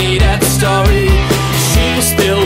made at the story. She was still